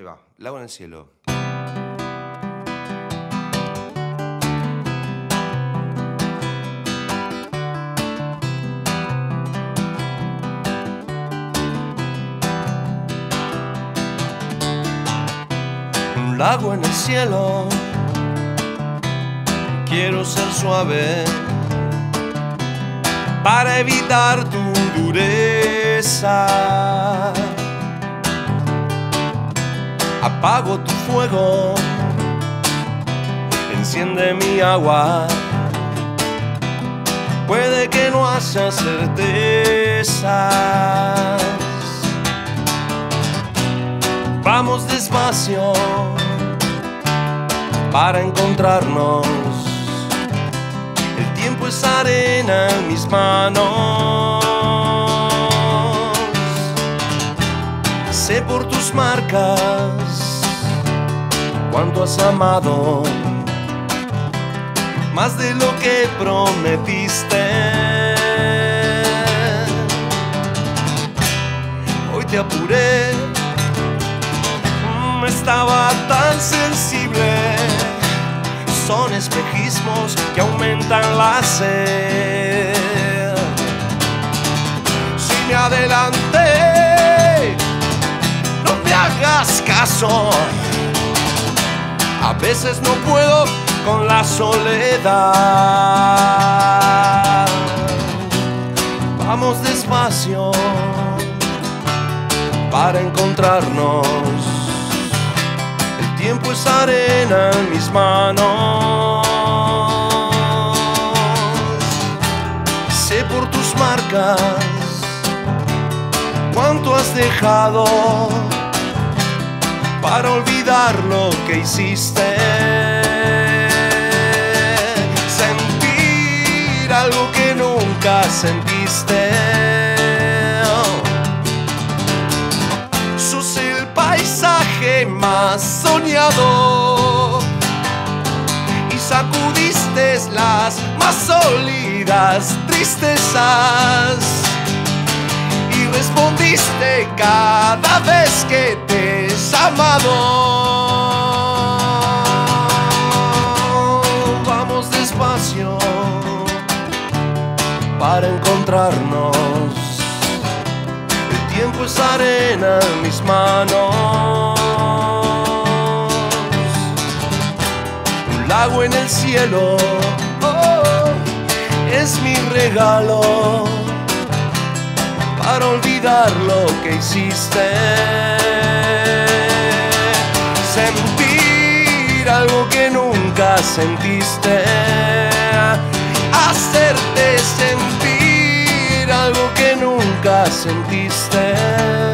Ahí lago en el cielo. Un lago en el cielo. Quiero ser suave para evitar tu dureza. Apago tu fuego, enciende mi agua. Puede que no haya certezas. Vamos despacio para encontrarnos. El tiempo es arena en mis manos. Por tus marcas cuánto has amado, más de lo que prometiste. Hoy te apuré, mm, estaba tan sensible. Son espejismos que aumentan la sed. Si me adelanté, caso. A veces no puedo con la soledad. Vamos despacio para encontrarnos. El tiempo es arena en mis manos. Sé por tus marcas cuánto has dejado para olvidar lo que hiciste. Sentir algo que nunca sentiste. Sos el paisaje más soñado y sacudiste las más sólidas tristezas y respondiste cada vez que te he llamado. Vamos despacio para encontrarnos. El tiempo es arena en mis manos. Un lago en el cielo oh, es mi regalo para olvidar lo que hiciste. Sentiste. Hacerte sentir algo que nunca sentiste.